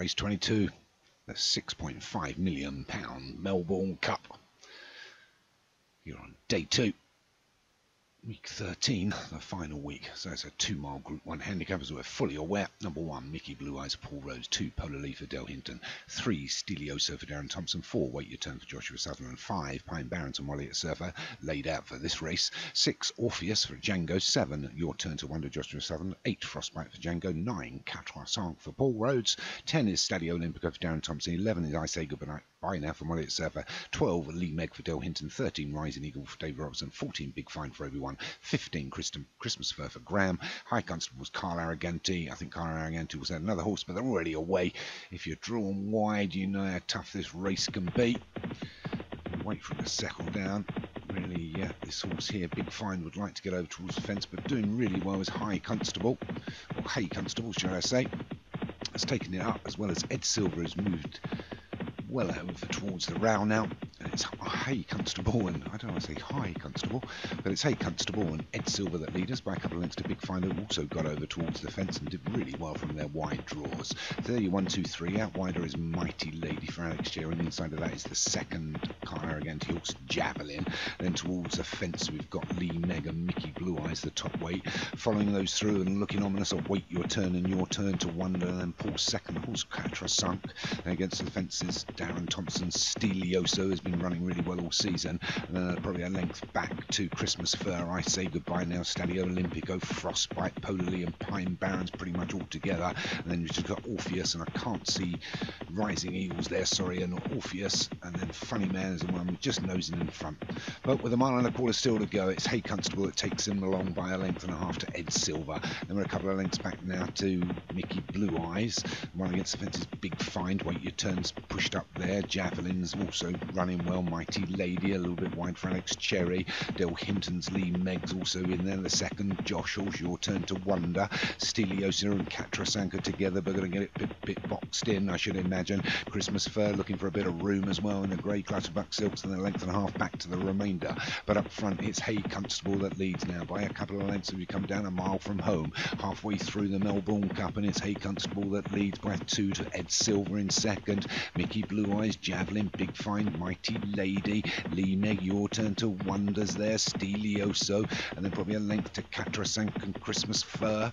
Race 22, the £6.5 million Melbourne Cup. You're on day two. Week 13, the final week. So it's a two mile Group 1 handicap as we're fully aware. Number one, Mickey Blue Eyes, Paul Rose. Two, Polar Leaf for Del Hinton. Three, Stelioso for Darren Thompson. Four, Wait Your Turn for Joshua Sutherland. Five, Pine Barrens and Wally at Surfer laid out for this race. Six, Orpheus for Django. Seven, Your Turn to Wonder, Joshua Sutherland. Eight, Frostbite for Django. Nine, Quatre for Paul Rhodes. Ten is Stadio Olympico for Darren Thompson. Eleven is I Say Goodbye Bye now from Wally at Surfer. 12, Lee Meg for Del Hinton. 13, Rising Eagle for Dave Robertson. 14, Big Fine for Obi-Wan. 15, Christmas Fur for Graham. High Constable was Carl Arroganti. I think Carl Arroganti was another horse, but they're already away. If you're drawn wide, you know how tough this race can be. Wait for it to settle down really yeah, this horse here, Big Fine, would like to get over towards the fence, but doing really well is High Constable, or Hay Constable, shall I say. Has taken it up as well as Ed Silver has moved well over towards the rail now and it's Hay Constable and I don't want to say Hi Constable, but it's Hey Constable and Ed Silver that lead us by a couple of lengths to Big Find who also got over towards the fence and did really well from their wide draws. 31 2 3 out wider is Mighty Lady for Alex Chair and inside of that is the second Car Arrogant York's Javelin. Then towards the fence we've got Lee Meg and Mickey Blue Eyes, the top weight. Following those through and looking ominous, I'll wait your turn and your turn to wonder. And then Paul's second horse Catra sunk against the fences. Darren Thompson Stelioso has been running really well all season. Uh, probably a length back to Christmas Fur. I say goodbye now. Stadio Olympico, Frostbite, Polarly, and Pine Barrens pretty much all together. And then you've just got Orpheus, and I can't see Rising Eagles there, sorry, and Orpheus, and then Funny Man is the one just nosing in front. But with a mile and a quarter still to go, it's Hay Constable that takes him along by a length and a half to Ed Silver. Then we're a couple of lengths back now to Mickey Blue Eyes. One against the fence is Big Find. Wait your turns pushed up there. Javelin's also running well. Mighty Lady, a little bit wide for Alex Cherry. Del Hinton's Lee Meg's also in there. The second, Josh Horse, your turn to wonder. Steliosa and Katrasanka together, but going to get it bit, bit boxed in, I should imagine. Christmas Fur looking for a bit of room as well in the grey Clutterbuck Silks and the length and a half back to the remainder. But up front, it's Hay Constable that leads now by a couple of lengths as we come down a mile from home. Halfway through the Melbourne Cup, and it's Hay Constable that leads by two to Ed Silver in second. Mickey Blue Eyes, Javelin, Big Fine, Mighty Lady, Lee Meg, your turn to wonders there, Stelioso, and then probably a length to Catrasank and Christmas Fur.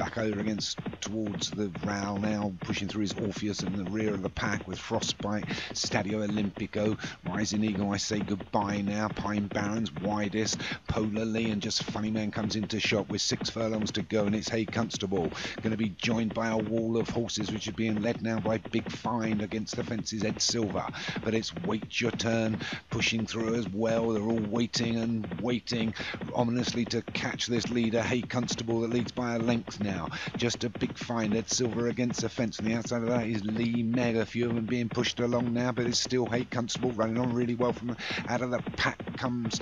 Back over against towards the rail now, pushing through his Orpheus in the rear of the pack with Frostbite, Stadio Olimpico, Rising Eagle, I say goodbye now, Pine Barrens, widest, Polar Lee, and just Funny Man comes into shot with six furlongs to go, and it's Hay Constable, going to be joined by a wall of horses, which are being led now by Big Find against the fences, Ed Silver, but it's Wait Your Turn, pushing through as well, they're all waiting and waiting ominously to catch this leader, Hay Constable, that leads by a length now now. Just a big find. Ed Silver against the fence. On the outside of that is Lee Meg. A few of them being pushed along now, but it's still Hay Constable running on really well from out of the pack comes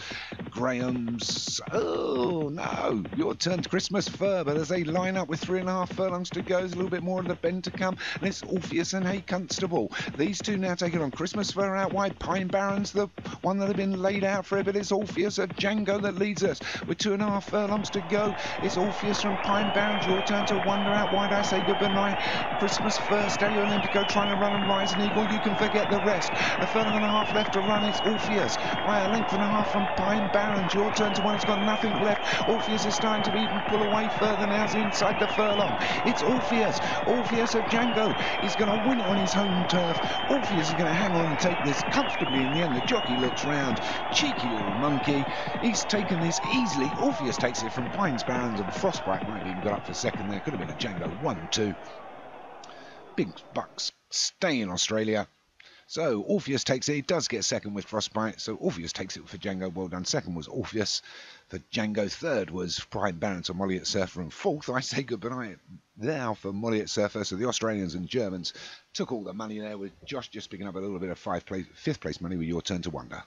Graham's. Oh no! Your turn to Christmas Fur, but as they line up with three and a half furlongs to go, there's a little bit more of the bend to come, and it's Orpheus and Hay Constable. These two now taking on Christmas Fur out wide. Pine Barrens, the one that had been laid out for it, but it's Orpheus of Django that leads us with two and a half furlongs to go. It's Orpheus from Pine Barrens Your turn to wonder out wide. I say goodbye. Christmas first. Stadio Olympico trying to run and Rising Eagle. You can forget the rest. A furlong and a half left to run. It's Orpheus by a length and a half from Pine Barrens. Your turn to one. It's got nothing left. Orpheus is starting to even pull away further now. He's inside the furlong. It's Orpheus. Orpheus of Django is going to win it on his home turf. Orpheus is going to hang on and take this comfortably in the end. The jockey looks round. Cheeky little monkey. He's taken this easily. Orpheus takes it from Pines Barrens and Frostbite might have even got up for second there. Could have been a Django 1 2. Big Bucks stay in Australia. So Orpheus takes it. He does get second with Frostbite. So Orpheus takes it for Django. Well done. Second was Orpheus. For Django, third was Prime Barrens and Molly at Surfer. And fourth, I say goodbye now for Molly at Surfer. So the Australians and Germans took all the money there with Josh just picking up a little bit of five place, fifth place money with your turn to wonder.